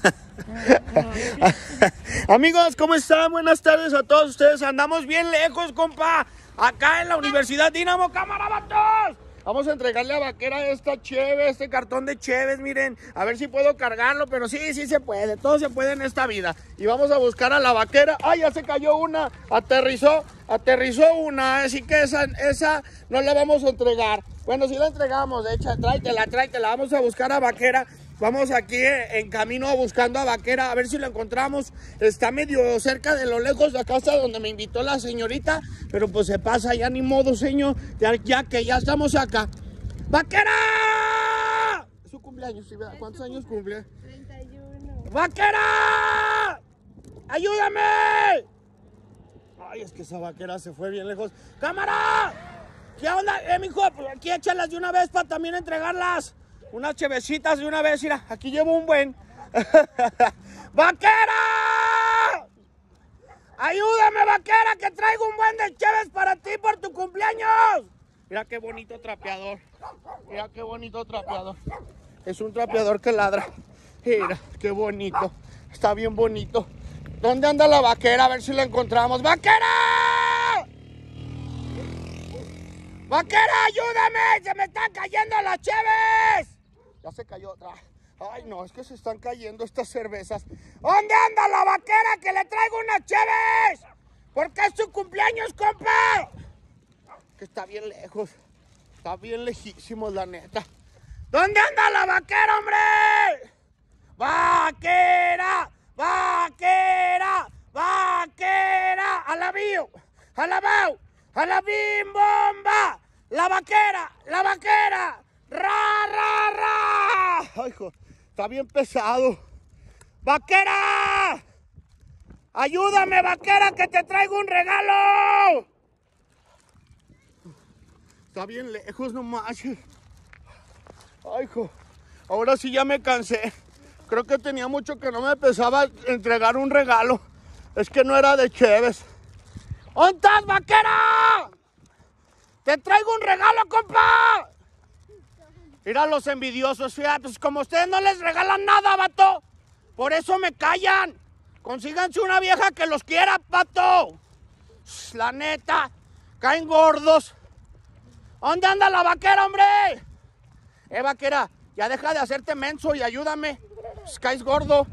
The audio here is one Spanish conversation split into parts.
Amigos, ¿cómo están? Buenas tardes a todos ustedes. Andamos bien lejos, compa. Acá en la Universidad Dinamo, cámara, vatos. Vamos a entregarle a Vaquera esta cheve, este cartón de cheves, miren. A ver si puedo cargarlo, pero sí, sí se puede. Todo se puede en esta vida. Y vamos a buscar a la vaquera. ¡Ay, ya se cayó una! Aterrizó, aterrizó una. Así que esa, esa no la vamos a entregar. Bueno, si la entregamos, de hecho, tráetela, tráetela. Vamos a buscar a vaquera. Vamos aquí en camino buscando a Vaquera, a ver si lo encontramos. Está medio cerca de lo lejos de la casa donde me invitó la señorita, pero pues se pasa, ya ni modo, señor, ya, ya que ya estamos acá. ¡Vaquera! Es su cumpleaños, ¿sí? ¿cuántos años cumple? 31. ¡Vaquera! ¡Ayúdame! Ay, es que esa vaquera se fue bien lejos. ¡Cámara! ¿Qué onda? Eh, mijo, pues aquí échalas de una vez para también entregarlas. Unas chevecitas de una vez, mira, aquí llevo un buen. ¡Vaquera! ¡Ayúdame, vaquera, que traigo un buen de cheves para ti por tu cumpleaños! Mira qué bonito trapeador. Mira qué bonito trapeador. Es un trapeador que ladra. Mira, qué bonito. Está bien bonito. ¿Dónde anda la vaquera? A ver si la encontramos. ¡Vaquera! ¡Vaquera, ayúdame! ¡Se me están cayendo las cheves! Ya se cayó otra. Ay, no, es que se están cayendo estas cervezas. ¿Dónde anda la vaquera que le traigo unas cheves? Porque es su cumpleaños, compa. Que está bien lejos. Está bien lejísimo, la neta. ¿Dónde anda la vaquera, hombre? ¡Vaquera! ¡Vaquera! ¡Vaquera! ¡A la bio! ¡A la bau! ¡A la bim bomba! ¡La vaquera! ¡La vaquera! ¡Ra, ra, ra! Hijo, está bien pesado. ¡Vaquera! ¡Ayúdame, vaquera, que te traigo un regalo! Está bien lejos, no manches. Ay, hijo, ahora sí ya me cansé. Creo que tenía mucho que no me pesaba entregar un regalo. Es que no era de Cheves. ¿Dónde estás, vaquera? Te traigo un regalo, compa. Mira los envidiosos, fíjate, pues como ustedes no les regalan nada, vato. Por eso me callan. Consíganse una vieja que los quiera, vato. La neta, caen gordos. ¿Dónde anda la vaquera, hombre? Eh, vaquera, ya deja de hacerte menso y ayúdame. Pues, caes gordo.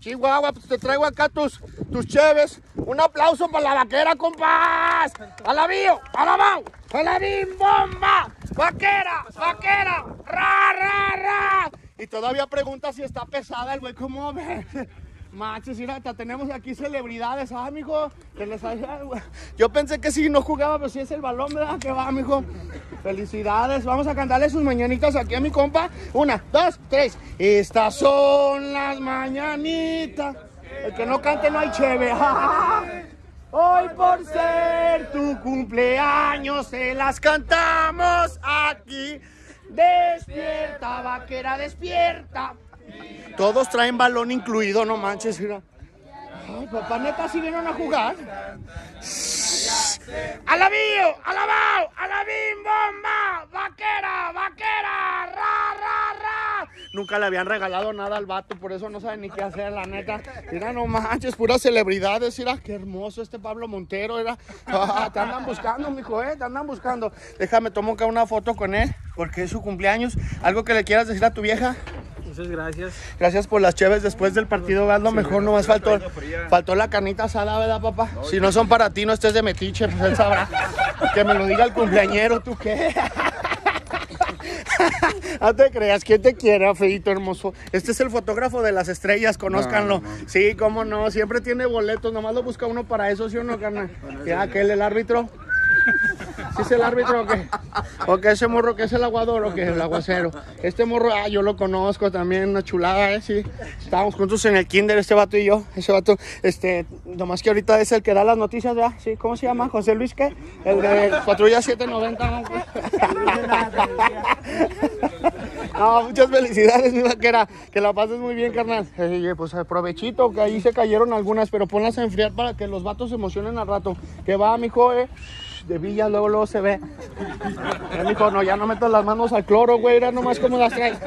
Chihuahua, pues te traigo acá tus, tus cheves. Un aplauso para la vaquera, compas. A la bio, a la bau, a la bim bomba. Vaquera, vaquera, ra, ra, ra. Y todavía pregunta si está pesada el güey, ¿cómo ve? Manches, mira, tenemos aquí celebridades, ah, mijo. Que les haya- Yo pensé que si no jugaba, pero si es el balón, ¿verdad? Que va, mijo. Felicidades. Vamos a cantarle sus mañanitas aquí a mi compa. Una, dos, tres. Estas son las mañanitas. El que no cante no hay cheve. Hoy por ser tu cumpleaños se las cantamos aquí. Despierta, vaquera, despierta. Todos traen balón incluido, no manches, papá, neta, si vinieron a jugar. ¡A la bio! ¡A la bau! ¡A la bim bomba! ¡Vaquera! ¡Vaquera! ¡Ra, ra, ra! Nunca le habían regalado nada al vato, por eso no saben ni qué hacer, la neta. Mira, no manches, puras celebridades. Mira, qué hermoso este Pablo Montero. Era. Ah, te andan buscando, mijo, ¿eh? Te andan buscando. Déjame, tomo acá una foto con él, porque es su cumpleaños. ¿Algo que le quieras decir a tu vieja? Muchas gracias. Gracias por las cheves después del partido, ¿verdad? Lo mejor nomás faltó, faltó la carnita asada, ¿verdad, papá? si no son para ti, no estés de metiche, pues él sabrá. que me lo diga el cumpleañero, ¿tú qué? No te creas, ¿quién te quiere, feito hermoso? Este es el fotógrafo de las estrellas, conózcanlo. Sí, cómo no, siempre tiene boletos, nomás lo busca uno para eso, ¿sí o no, carnal? Ya, que él, el árbitro. ¿Sí es el árbitro o qué? ¿O qué ese morro que es el aguador o qué? El aguacero. Este morro, ah, yo lo conozco también, una chulada, ¿eh? Sí. Estábamos juntos en el kinder, este vato y yo. Ese vato, este, nomás que ahorita es el que da las noticias, ¿verdad? Sí, ¿cómo se llama? ¿José Luis qué? El de Patrulla 790, ¿no? Muchas felicidades, mi vaquera. Que la pases muy bien, carnal. Eh, pues aprovechito, que ahí se cayeron algunas, pero ponlas a enfriar para que los vatos se emocionen al rato. Que va, mijo, eh. De Villa, luego, luego se ve. Ya, mijo, no, ya no meto las manos al cloro, güey, era nomás como las traes.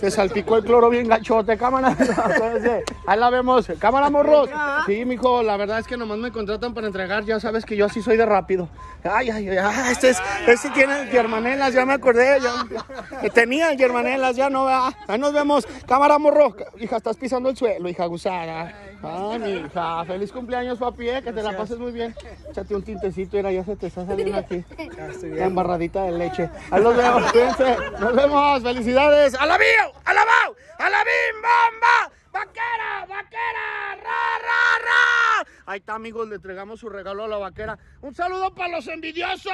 Se salpicó el cloro bien gachote, cámara. Ahí la vemos, cámara morros. Sí, mijo, la verdad es que nomás me contratan para entregar, ya sabes que yo así soy de rápido. Ay, ay, ay, este, es, este tiene germanelas, ya me acordé, ya, tenía germanelas, ya no, va. Ahí nos vemos, cámara morro. Hija, estás pisando el suelo, hija gusada. Ay, mi hija, feliz cumpleaños, papi, eh, que te la pases muy bien. Échate un tintecito, era ya se te está saliendo aquí. La embarradita de leche. Ahí los vemos, cuídense. Nos vemos, felicidades. ¡Alabío! ¡Alabao! ¡Alabim! ¡Bomba! ¡Vaquera! ¡Vaquera! ¡Ra, ra, ra! Ahí está, amigos, le entregamos su regalo a la vaquera. ¡Un saludo para los envidiosos!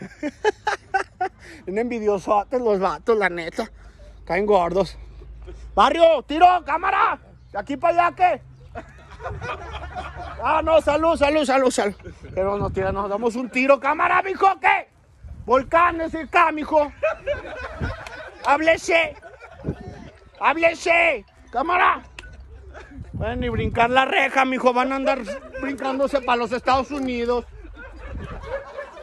Un envidiosotes los vatos, la neta. Caen gordos. Barrio, tiro, cámara. De aquí para allá, ¿qué? Ah, no, salud, salud, salud, salud. Pero nos, tira, nos damos un tiro, cámara, mijo, ¿qué? Volcanes acá, mijo. Háblese. Háblese. Cámara. Pueden ni brincar la reja, mijo. Van a andar brincándose para los Estados Unidos.